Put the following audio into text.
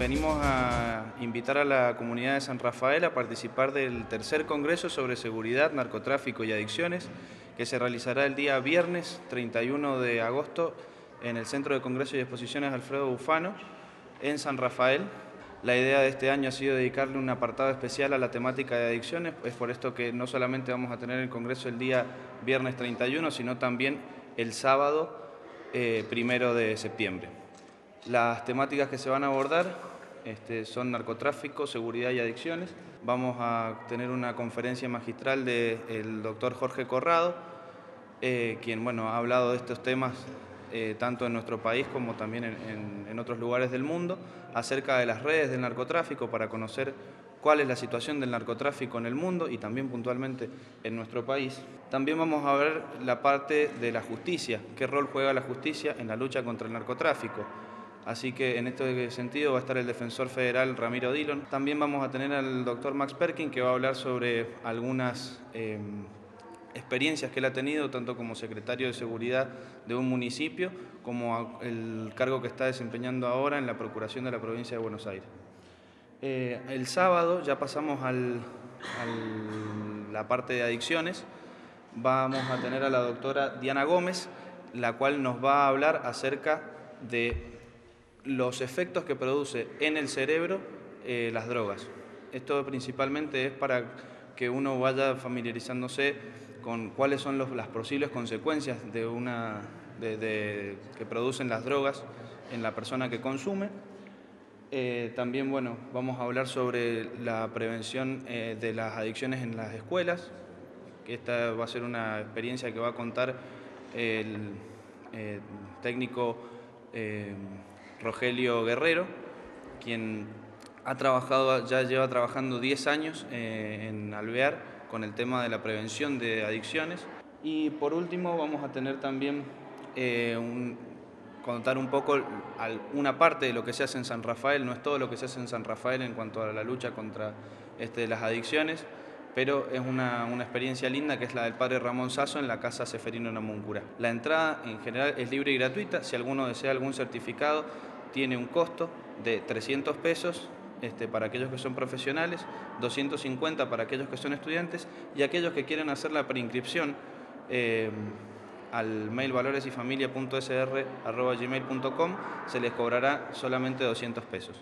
venimos a invitar a la comunidad de San Rafael a participar del tercer Congreso sobre Seguridad, Narcotráfico y Adicciones, que se realizará el día viernes 31 de agosto en el Centro de Congresos y Exposiciones Alfredo Bufano, en San Rafael. La idea de este año ha sido dedicarle un apartado especial a la temática de adicciones, es por esto que no solamente vamos a tener el Congreso el día viernes 31, sino también el sábado eh, primero de septiembre. Las temáticas que se van a abordar este, son narcotráfico, seguridad y adicciones. Vamos a tener una conferencia magistral del doctor Jorge Corrado, eh, quien bueno, ha hablado de estos temas eh, tanto en nuestro país como también en, en, otros lugares del mundo, acerca de las redes del narcotráfico para conocer cuál es la situación del narcotráfico en el mundo y también puntualmente en nuestro país. También vamos a ver la parte de la justicia, qué rol juega la justicia en la lucha contra el narcotráfico. Así que en este sentido va a estar el defensor federal Ramiro Dillon. También vamos a tener al doctor Max Perkin que va a hablar sobre algunas em, experiencias que él ha tenido, tanto como secretario de Seguridad de un municipio, como el cargo que está desempeñando ahora en la Procuración de la Provincia de Buenos Aires. Eh, el sábado ya pasamos a la parte de adicciones. Vamos a tener a la doctora Diana Gómez, la cual nos va a hablar acerca de los efectos que produce en el cerebro eh, las drogas. Esto principalmente es para que uno vaya familiarizándose con cuáles son las posibles consecuencias de una, de, que producen las drogas en la persona que consume. Eh, también, bueno, vamos a hablar sobre la prevención eh, de las adicciones en las escuelas, esta va a ser una experiencia que va a contar el técnico Rogelio Guerrero, quien ha trabajado, ya lleva trabajando 10 años eh, en Alvear con el tema de la prevención de adicciones. Y por último vamos a tener también eh, contar un poco una parte de lo que se hace en San Rafael, no es todo lo que se hace en San Rafael en cuanto a la lucha contra este, las adicciones, pero es una, una, experiencia linda que es la del padre Ramón Sasso en la Casa Seferino Namuncura. La entrada en general es libre y gratuita, si alguno desea algún certificado tiene un costo de 300 pesos este, para aquellos que son profesionales, 250 para aquellos que son estudiantes y aquellos que quieren hacer la preinscripción eh, al mail valoresyfamilia.sr.gmail.com se les cobrará solamente 200 pesos.